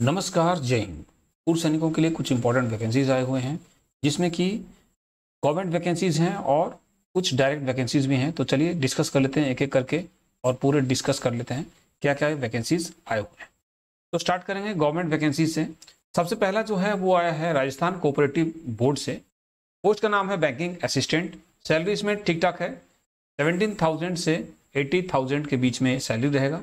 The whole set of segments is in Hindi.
नमस्कार, जय हिंद। पूर्व सैनिकों के लिए कुछ इंपॉर्टेंट वैकेंसीज आए हुए हैं, जिसमें कि गवर्नमेंट वैकेंसीज हैं और कुछ डायरेक्ट वैकेंसीज भी हैं। तो चलिए डिस्कस कर लेते हैं एक एक करके और पूरे डिस्कस कर लेते हैं क्या क्या वैकेंसीज आए हुए हैं। तो स्टार्ट करेंगे गवर्नमेंट वैकेंसीज से। सबसे पहला जो है, वो आया है राजस्थान कोऑपरेटिव बोर्ड से। पोस्ट का नाम है बैंकिंग असिस्टेंट सैलरी इसमें ठीक ठाक है। सेवेंटीन थाउज़ेंड से एट्टी थाउज़ेंड के बीच में सैलरी रहेगा।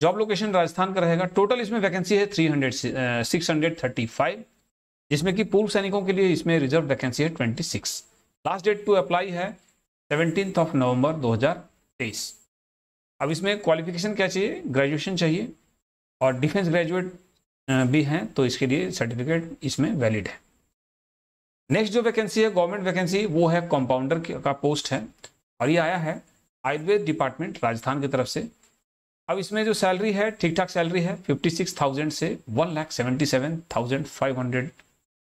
जॉब लोकेशन राजस्थान का रहेगा। टोटल इसमें वैकेंसी है three hundred six hundred thirty five. जिसमें कि पूर्व सैनिकों के लिए इसमें रिज़र्व वैकेंसी है twenty six. Last date to apply है सेवनटीन ऑफ़ नवंबर दो हज़ार तेईस। अब इसमें क्वालिफिकेशन क्या चाहिए? ग्रेजुएशन चाहिए और डिफेंस ग्रेजुएट भी हैं तो इसके लिए सर्टिफिकेट इसमें वैलिड है। नेक्स्ट जो वैकेंसी है, गवर्नमेंट वैकेंसी, वो है कंपाउंडर का पोस्ट है और ये आया है आयुर्वेद डिपार्टमेंट राजस्थान की तरफ़ से। अब इसमें जो सैलरी है ठीक ठाक सैलरी है फिफ्टी सिक्स थाउज़ेंड से one lakh seventy seven thousand five hundred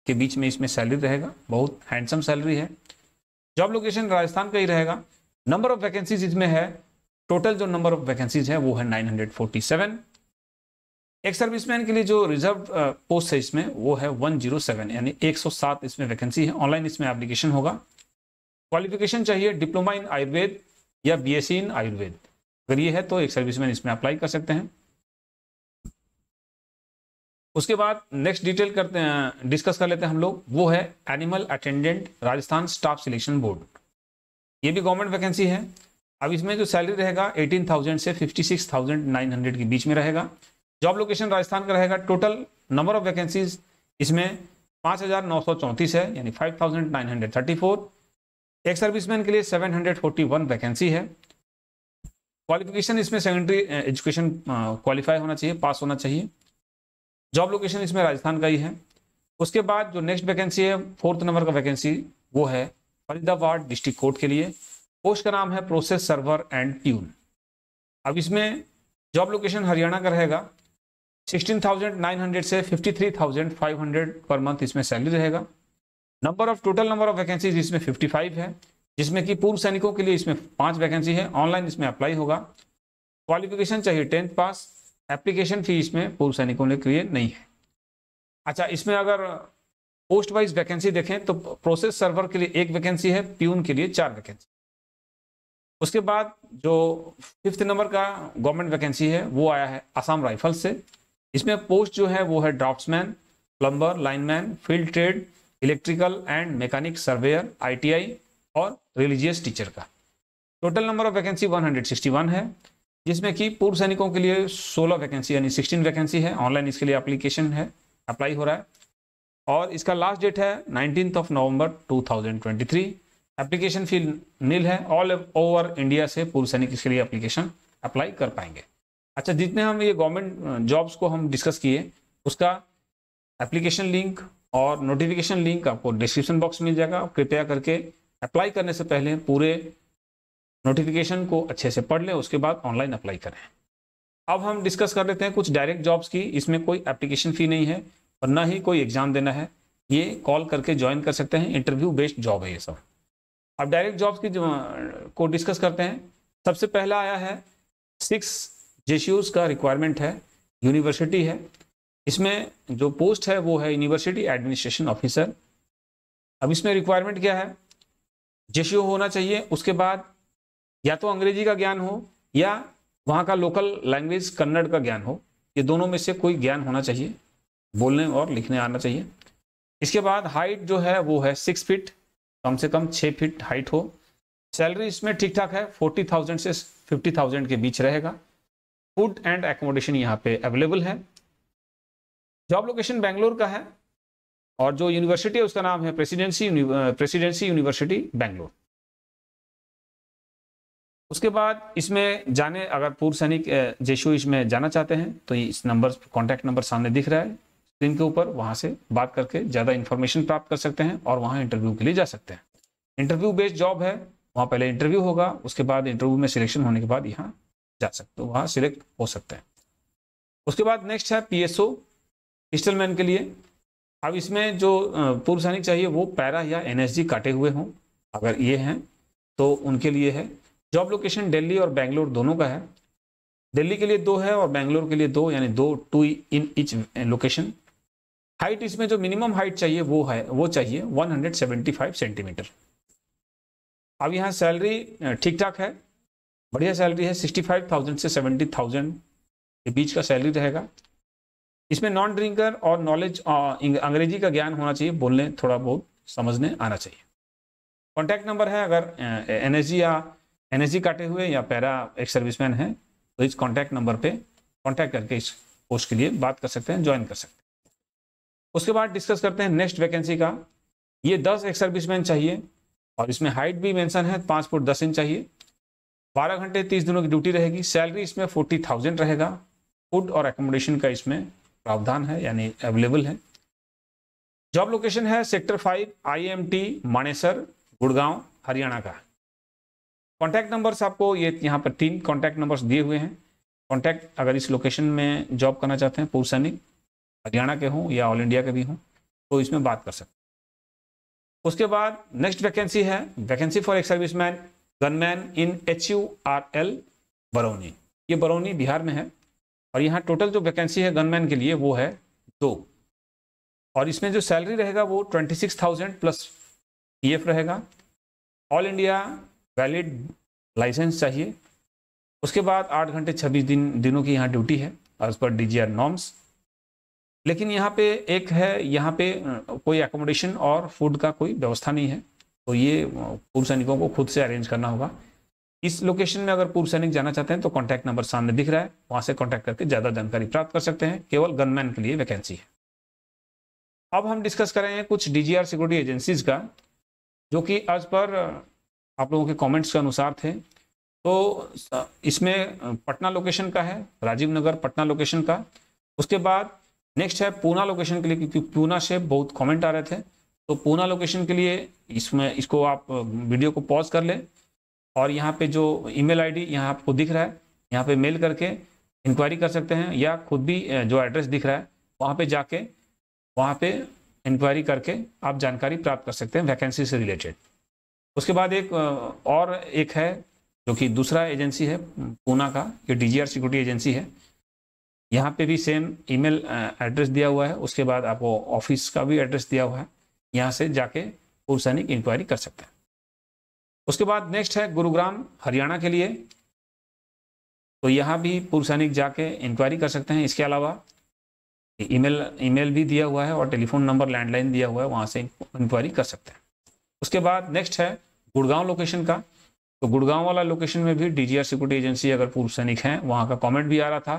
के बीच में इसमें सैलरी रहेगा। बहुत हैंडसम सैलरी है। जॉब लोकेशन राजस्थान का ही रहेगा। नंबर ऑफ़ वैकेंसीज इसमें है। टोटल जो नंबर ऑफ़ वैकेंसीज है, वो है nine hundred forty seven ex serviceman के लिए जो रिज़र्व पोस्ट है इसमें, वो है वन ज़ीरो सेवन यानी एक सौ सात इसमें वैकेंसी है। ऑनलाइन इसमें एप्लीकेशन होगा। क्वालिफिकेशन चाहिए डिप्लोमा इन आयुर्वेद या बीएससी इन आयुर्वेद अगर ये है तो एक सर्विसमैन इसमें अप्लाई कर सकते हैं। उसके बाद नेक्स्ट डिटेल करते हैं डिस्कस कर लेते हैं हम लोग। वो है animal attendant Rajasthan staff selection board ये भी गवर्नमेंट वैकेंसी है। अब इसमें जो सैलरी रहेगा 18,000 से 56,900 के बीच में रहेगा। जॉब लोकेशन राजस्थान का रहेगा। टोटल नंबर ऑफ़ वैकेंसीज इसमें पाँच है यानी 5,934 एक सर्विसमैन के लिए 741 वैकेंसी है। क्वालिफिकेशन इसमें सेकेंडरी एजुकेशन क्वालिफाई होना चाहिए पास होना चाहिए। जॉब लोकेशन इसमें राजस्थान का ही है। उसके बाद जो नेक्स्ट वैकेंसी है फोर्थ नंबर का वैकेंसी वो है फरीदाबाद डिस्ट्रिक्ट कोर्ट के लिए। पोस्ट का नाम है प्रोसेस सर्वर एंड ट्यून अब इसमें जॉब लोकेशन हरियाणा का रहेगा। 16,900 से 53,500 पर मंथ इसमें सैलरी रहेगा। Number of total number of vacancies इसमें 55 है। जिसमें कि पूर्व सैनिकों के लिए इसमें पाँच वैकेंसी है। ऑनलाइन इसमें अप्लाई होगा। क्वालिफिकेशन चाहिए टेंथ पास एप्लीकेशन फ़ी इसमें पूर्व सैनिकों के लिए नहीं है। अच्छा इसमें अगर पोस्ट वाइज वैकेंसी देखें तो प्रोसेस सर्वर के लिए एक वैकेंसी है प्यून के लिए चार वैकेंसी उसके बाद जो फिफ्थ नंबर का गवर्नमेंट वैकेंसी है, वो आया है आसाम राइफल्स से। इसमें पोस्ट जो है, वो है draftsman plumber lineman field trade electrical and mechanic surveyor ITI और रिलीजियस टीचर का। टोटल नंबर ऑफ़ वैकेंसी 161 है, जिसमें कि पूर्व सैनिकों के लिए 16 वैकेंसी यानी 16 वैकेंसी है। ऑनलाइन इसके लिए एप्लीकेशन है अप्लाई हो रहा है। और इसका लास्ट डेट है नाइनटीन ऑफ़ नवंबर 2023 एप्लीकेशन फ़ी नील है। ऑल ओवर इंडिया से पूर्व सैनिक इसके लिए एप्लीकेशन अप्लाई कर पाएँगे। अच्छा जितने हम ये गवर्नमेंट जॉब्स को हम डिस्कस किए, उसका एप्लीकेशन लिंक और नोटिफिकेशन लिंक आपको डिस्क्रिप्शन बॉक्स मिल जाएगा। कृपया करके अप्लाई करने से पहले पूरे नोटिफिकेशन को अच्छे से पढ़ लें, उसके बाद ऑनलाइन अप्लाई करें। अब हम डिस्कस कर लेते हैं कुछ डायरेक्ट जॉब्स की। इसमें कोई एप्लीकेशन फ़ी नहीं है और ना ही कोई एग्ज़ाम देना है। ये कॉल करके ज्वाइन कर सकते हैं। इंटरव्यू बेस्ड जॉब है ये सब। अब डायरेक्ट जॉब्स की को डिस्कस करते हैं। सबसे पहला आया है सिक्स जेशियूज का रिक्वायरमेंट है। यूनिवर्सिटी है। इसमें जो पोस्ट है वो है यूनिवर्सिटी एडमिनिस्ट्रेशन ऑफिसर अब इसमें रिक्वायरमेंट क्या है? जेशियो होना चाहिए, उसके बाद या तो अंग्रेज़ी का ज्ञान हो या वहाँ का लोकल लैंग्वेज कन्नड़ का ज्ञान हो, ये दोनों में से कोई ज्ञान होना चाहिए, बोलने और लिखने आना चाहिए। इसके बाद हाइट जो है, वो है सिक्स फीट कम से कम छः फीट हाइट हो। सैलरी इसमें ठीक ठाक है फोर्टी थाउज़ेंड से फिफ्टी थाउज़ेंड के बीच रहेगा। फ़ूड एंड एकोमोडेशन यहाँ पे अवेलेबल है। जॉब लोकेशन बेंगलोर का है और जो यूनिवर्सिटी है, उसका नाम है प्रेसिडेंसी प्रेसिडेंसी यूनिवर्सिटी बेंगलोर उसके बाद इसमें जाने, अगर पूर्व सैनिक जेशु इसमें जाना चाहते हैं तो इस नंबर कॉन्टैक्ट नंबर सामने दिख रहा है। स्क्रीन के ऊपर वहाँ से बात करके ज़्यादा इन्फॉर्मेशन प्राप्त कर सकते हैं और वहाँ इंटरव्यू के लिए जा सकते हैं। इंटरव्यू बेस्ड जॉब है, वहाँ पहले इंटरव्यू होगा, उसके बाद इंटरव्यू में सिलेक्शन होने के बाद यहाँ जा सकते हो वहाँ सिलेक्ट हो सकते हैं। उसके बाद नेक्स्ट है पी एस ओ के लिए। अब इसमें जो पूर्व सैनिक चाहिए वो पैरा या एनएसजी काटे हुए हों अगर ये हैं तो उनके लिए है। जॉब लोकेशन दिल्ली और बेंगलोर दोनों का है। दिल्ली के लिए दो है और बेंगलोर के लिए दो यानी दो two in each location height इसमें जो मिनिमम हाइट चाहिए वो है वो चाहिए 175 सेंटीमीटर अब यहाँ सैलरी ठीक ठाक है। बढ़िया सैलरी है 65,000 से 70,000 के बीच का सैलरी रहेगा। इसमें नॉन ड्रिंकर और नॉलेज अंग्रेज़ी का ज्ञान होना चाहिए, बोलने, थोड़ा बहुत समझने आना चाहिए। कॉन्टैक्ट नंबर है, अगर एन या एन काटे हुए या पैरा एक सर्विसमैन है तो इस कॉन्टैक्ट नंबर पे कॉन्टैक्ट करके इस पोस्ट के लिए बात कर सकते हैं ज्वाइन कर सकते हैं। उसके बाद डिस्कस करते हैं नेक्स्ट वैकेंसी का। ये दस एक सर्विसमैन चाहिए, और इसमें हाइट भी मेंशन है, पाँच फुट दस इंच चाहिए। बारह घंटे तीस दिनों की ड्यूटी रहेगी सैलरी इसमें फोर्टी थाउज़ेंड रहेगा। फ़ूड और एकोमोडेशन का इसमें प्रावधान है, यानी अवेलेबल है। जॉब लोकेशन है sector five IMT Manesar Gurgaon, Haryana का। कॉन्टैक्ट नंबर्स आपको ये यहाँ पर तीन कॉन्टैक्ट नंबर्स दिए हुए हैं। कॉन्टैक्ट अगर इस लोकेशन में जॉब करना चाहते हैं, पूर्व सैनिक, हरियाणा के हों या ऑल इंडिया के भी हों तो इसमें बात कर सकते उसके बाद नेक्स्ट वैकेंसी है vacancy for ex serviceman gunman in H U R L Barauni ये बरौनी बिहार में है। और यहाँ टोटल जो वैकेंसी है गनमैन के लिए वो है दो। और इसमें जो सैलरी रहेगा वो twenty six thousand plus P F रहेगा। ऑल इंडिया वैलिड लाइसेंस चाहिए। उसके बाद आठ घंटे छब्बीस दिन, दिनों की यहाँ ड्यूटी है as per D G are norms लेकिन यहाँ पे एक है, यहाँ पे कोई एकोमोडेशन और फ़ूड का कोई व्यवस्था नहीं है। तो ये पूर्व सैनिकों को खुद से अरेंज करना होगा। इस लोकेशन में अगर पूर्व सैनिक जाना चाहते हैं तो कॉन्टैक्ट नंबर सामने दिख रहा है। वहाँ से कॉन्टैक्ट करके ज़्यादा जानकारी प्राप्त कर सकते हैं। केवल गनमैन के लिए वैकेंसी है। अब हम डिस्कस करेंगे कुछ डीजीआर सिक्योरिटी एजेंसीज का, जो कि आज पर आप लोगों के कमेंट्स के अनुसार थे। तो इसमें पटना लोकेशन का है, राजीव नगर पटना लोकेशन का। उसके बाद नेक्स्ट है पूना लोकेशन के लिए, क्योंकि पूना से बहुत कमेंट आ रहे थे। तो पूना लोकेशन के लिए इसमें, इसको आप वीडियो को पॉज कर लें। और यहाँ पे जो ईमेल आईडी यहाँ आपको दिख रहा है, यहाँ पे मेल करके इंक्वायरी कर सकते हैं या खुद भी जो एड्रेस दिख रहा है, वहाँ पे जाके, वहाँ पे इंक्वायरी करके आप जानकारी प्राप्त कर सकते हैं वैकेंसी से रिलेटेड उसके बाद एक और एक है जो कि दूसरा एजेंसी है, पूना का, ये डीजीआर सिक्योरिटी एजेंसी है। यहाँ पे भी सेम ईमेल एड्रेस दिया हुआ है, उसके बाद आपको ऑफ़िस का भी एड्रेस दिया हुआ है। यहाँ से जाके पूर्व सैनिक इंक्वायरी कर सकते हैं। उसके बाद नेक्स्ट है गुरुग्राम हरियाणा के लिए। तो यहाँ भी पूर्व सैनिक जाके इंक्वायरी कर सकते हैं। इसके अलावा ईमेल ईमेल भी दिया हुआ है और टेलीफोन नंबर लैंडलाइन दिया हुआ है। वहाँ से इंक्वायरी कर सकते हैं। उसके बाद नेक्स्ट है गुड़गांव लोकेशन का। तो गुड़गांव वाला लोकेशन में भी डीजीआर सिक्योरिटी एजेंसी अगर पूर्व सैनिक हैं वहाँ का कॉमेंट भी आ रहा था।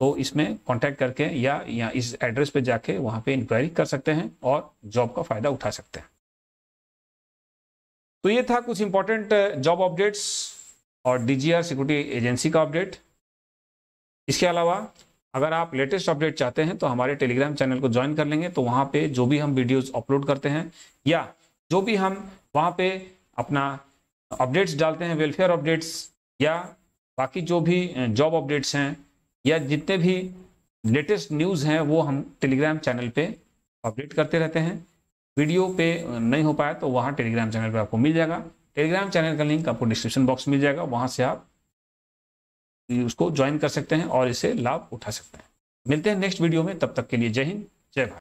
तो इसमें कॉन्टैक्ट करके या, या इस एड्रेस पे जाके वहाँ पे इंक्वायरी कर सकते हैं और जॉब का फ़ायदा उठा सकते हैं। तो ये था कुछ इंपॉर्टेंट जॉब अपडेट्स और डीजीआर सिक्योरिटी एजेंसी का अपडेट इसके अलावा, अगर आप लेटेस्ट अपडेट चाहते हैं तो हमारे टेलीग्राम चैनल को ज्वाइन कर लेंगे। तो वहाँ पे जो भी हम वीडियोस अपलोड करते हैं, या जो भी हम वहाँ पे अपना अपडेट्स डालते हैं वेलफेयर अपडेट्स या बाकी जो भी जॉब अपडेट्स हैं, या जितने भी लेटेस्ट न्यूज़ हैं, वो हम टेलीग्राम चैनल पे अपडेट करते रहते हैं। वीडियो पे नहीं हो पाया तो वहाँ टेलीग्राम चैनल पे आपको मिल जाएगा। टेलीग्राम चैनल का लिंक आपको डिस्क्रिप्शन बॉक्स मिल जाएगा। वहाँ से आप उसको ज्वाइन कर सकते हैं और इसे लाभ उठा सकते हैं। मिलते हैं नेक्स्ट वीडियो में। तब तक के लिए जय हिंद, जय भारत।